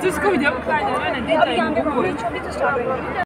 Tuzi ko bigiye gutangira abana deadline